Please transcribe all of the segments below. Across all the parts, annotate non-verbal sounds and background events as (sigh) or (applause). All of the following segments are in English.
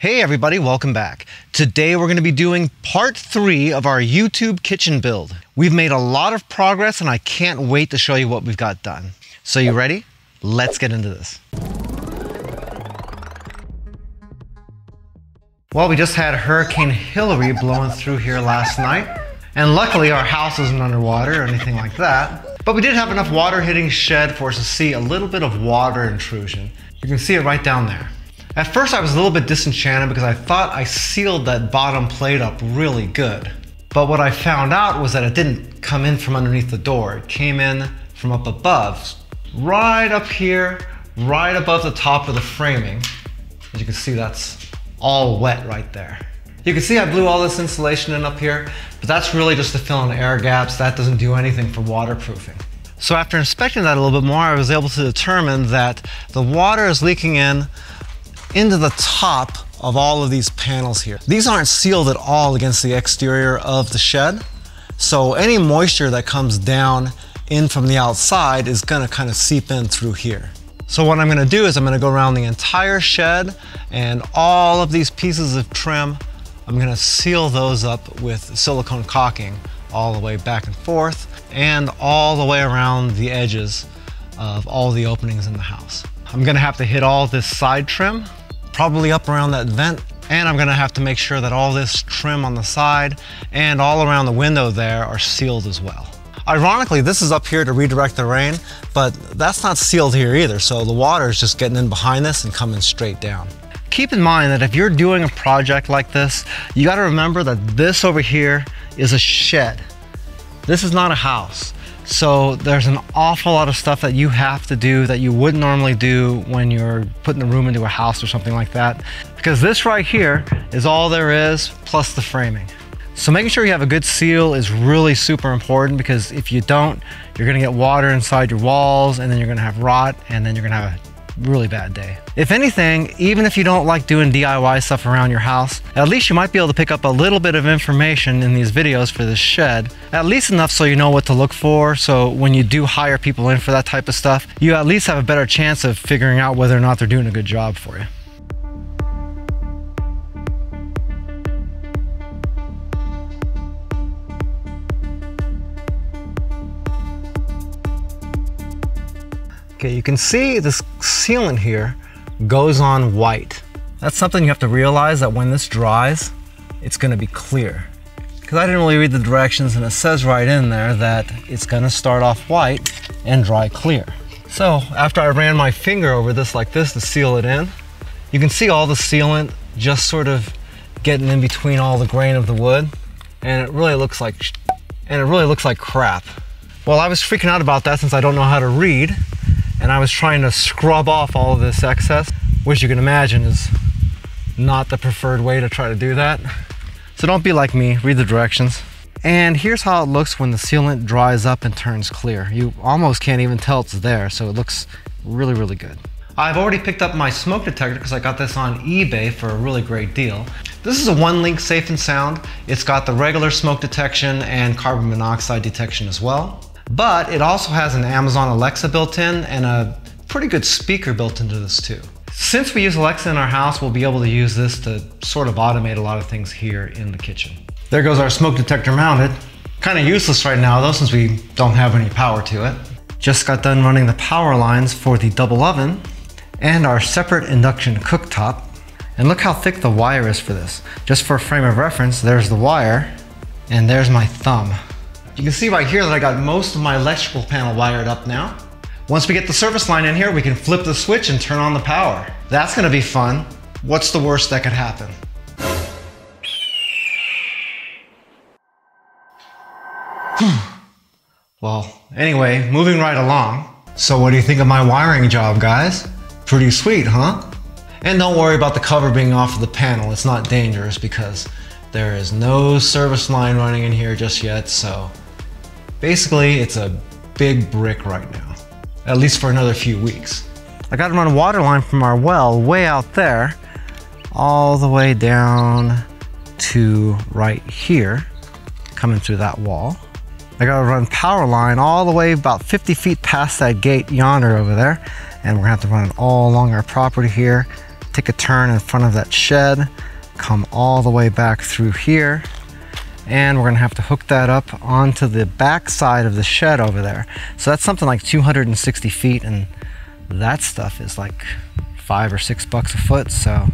Hey everybody, welcome back. Today we're going to be doing part three of our YouTube kitchen build. We've made a lot of progress and I can't wait to show you what we've got done. So you ready? Let's get into this. Well, we just had Hurricane Hilary blowing through here last night. And luckily our house isn't underwater or anything like that. But we did have enough water hitting shed for us to see a little bit of water intrusion. You can see it right down there. At first I was a little bit disenchanted because I thought I sealed that bottom plate up really good. But what I found out was that it didn't come in from underneath the door. It came in from up above, right up here, right above the top of the framing. As you can see, that's all wet right there. You can see I blew all this insulation in up here, but that's really just to fill in air gaps. That doesn't do anything for waterproofing. So after inspecting that a little bit more, I was able to determine that the water is leaking in into the top of all of these panels here. These aren't sealed at all against the exterior of the shed. So any moisture that comes down in from the outside is gonna kind of seep in through here. So what I'm gonna do is I'm gonna go around the entire shed and all of these pieces of trim, I'm gonna seal those up with silicone caulking all the way back and forth and all the way around the edges of all the openings in the house. I'm gonna have to hit all this side trim, probably up around that vent, and I'm gonna have to make sure that all this trim on the side and all around the window there are sealed as well. Ironically, this is up here to redirect the rain, but that's not sealed here either, so the water is just getting in behind this and coming straight down. Keep in mind that if you're doing a project like this, you gotta remember that this over here is a shed. This is not a house. So there's an awful lot of stuff that you have to do that you wouldn't normally do when you're putting a room into a house or something like that. Because this right here is all there is plus the framing. So making sure you have a good seal is really super important because if you don't, you're gonna get water inside your walls and then you're gonna have rot and then you're gonna have a really bad day. If anything, even if you don't like doing DIY stuff around your house, at least you might be able to pick up a little bit of information in these videos for this shed, at least enough so you know what to look for. So when you do hire people in for that type of stuff, you at least have a better chance of figuring out whether or not they're doing a good job for you. Okay, you can see this sealant here goes on white. That's something you have to realize that when this dries, it's gonna be clear. Because I didn't really read the directions and it says right in there that it's gonna start off white and dry clear. So after I ran my finger over this like this to seal it in, you can see all the sealant just sort of getting in between all the grain of the wood and it really looks like and it really looks like crap. Well, I was freaking out about that since I don't know how to read and I was trying to scrub off all of this excess, which you can imagine is not the preferred way to try to do that. So don't be like me, read the directions. And here's how it looks when the sealant dries up and turns clear. You almost can't even tell it's there, so it looks really, really good. I've already picked up my smoke detector because I got this on eBay for a really great deal. This is a Onelink safe and sound. It's got the regular smoke detection and carbon monoxide detection as well. But it also has an Amazon Alexa built in and a pretty good speaker built into this too. Since we use Alexa in our house, we'll be able to use this to sort of automate a lot of things here in the kitchen. There goes our smoke detector mounted. Kind of useless right now though, since we don't have any power to it. Just got done running the power lines for the double oven and our separate induction cooktop. And look how thick the wire is for this. Just for a frame of reference, there's the wire and there's my thumb. You can see right here that I got most of my electrical panel wired up now. Once we get the service line in here, we can flip the switch and turn on the power. That's gonna be fun. What's the worst that could happen? (sighs) well, anyway, moving right along. So what do you think of my wiring job, guys? Pretty sweet, huh? And don't worry about the cover being off of the panel. It's not dangerous because there is no service line running in here just yet, so Basically, it's a big brick right now, at least for another few weeks. I got to run a water line from our well way out there, all the way down to right here, coming through that wall. I got to run power line all the way about 50 feet past that gate yonder over there, and we're gonna have to run it all along our property here, take a turn in front of that shed, come all the way back through here, and we're gonna have to hook that up onto the back side of the shed over there. So that's something like 260 feet, and that stuff is like five or six bucks a foot, so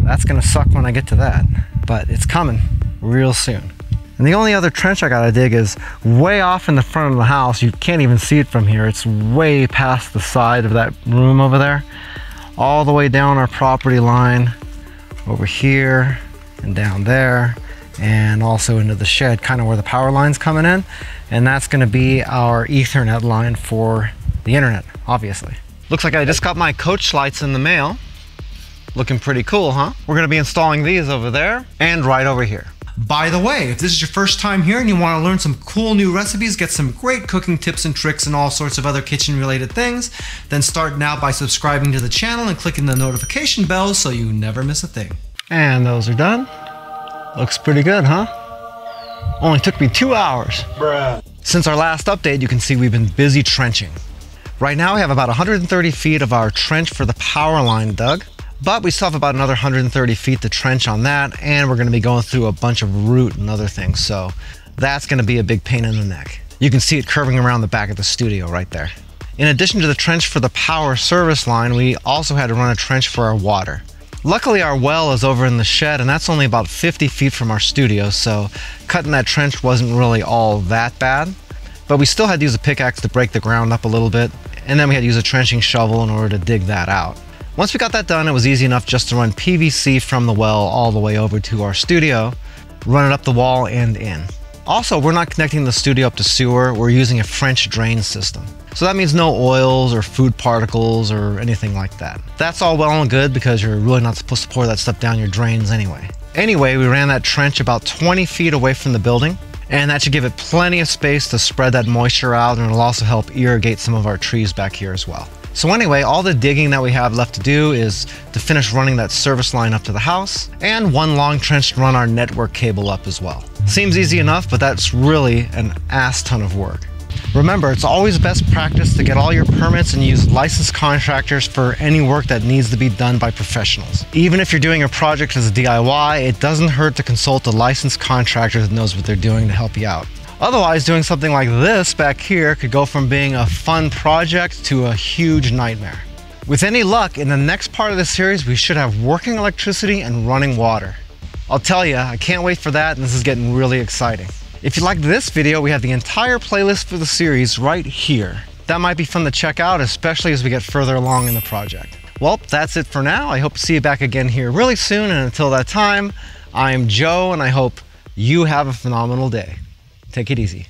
that's gonna suck when I get to that. But it's coming real soon. And the only other trench I gotta dig is way off in the front of the house. You can't even see it from here. It's way past the side of that room over there. All the way down our property line, over here and down there, and also into the shed, kind of where the power line's coming in. And that's gonna be our ethernet line for the internet, obviously. Looks like I just got my coach lights in the mail. Looking pretty cool, huh? We're gonna be installing these over there and right over here. By the way, if this is your first time here and you want to learn some cool new recipes, get some great cooking tips and tricks and all sorts of other kitchen related things, then start now by subscribing to the channel and clicking the notification bell so you never miss a thing. And those are done. Looks pretty good, huh? Only took me two hours. Bruh. Since our last update, you can see we've been busy trenching. Right now we have about 130 feet of our trench for the power line dug. But we still have about another 130 feet to trench on that, and we're gonna be going through a bunch of root and other things, so that's gonna be a big pain in the neck. You can see it curving around the back of the studio right there. In addition to the trench for the power service line, we also had to run a trench for our water. Luckily, our well is over in the shed, and that's only about 50 feet from our studio, so cutting that trench wasn't really all that bad. But we still had to use a pickaxe to break the ground up a little bit, and then we had to use a trenching shovel in order to dig that out. Once we got that done, it was easy enough just to run PVC from the well all the way over to our studio, run it up the wall and in. Also, we're not connecting the studio up to sewer, we're using a French drain system. So that means no oils or food particles or anything like that. That's all well and good because you're really not supposed to pour that stuff down your drains anyway. Anyway, we ran that trench about 20 feet away from the building, and that should give it plenty of space to spread that moisture out and it'll also help irrigate some of our trees back here as well. So anyway, all the digging that we have left to do is to finish running that service line up to the house and one long trench to run our network cable up as well. Seems easy enough, but that's really an ass ton of work. Remember, it's always best practice to get all your permits and use licensed contractors for any work that needs to be done by professionals. Even if you're doing a project as a DIY, it doesn't hurt to consult a licensed contractor that knows what they're doing to help you out. Otherwise, doing something like this back here could go from being a fun project to a huge nightmare. With any luck, in the next part of the series, we should have working electricity and running water. I'll tell you, I can't wait for that, and this is getting really exciting. If you liked this video, we have the entire playlist for the series right here. That might be fun to check out, especially as we get further along in the project. Well, that's it for now. I hope to see you back again here really soon, and until that time, I'm Joe, and I hope you have a phenomenal day. Take it easy.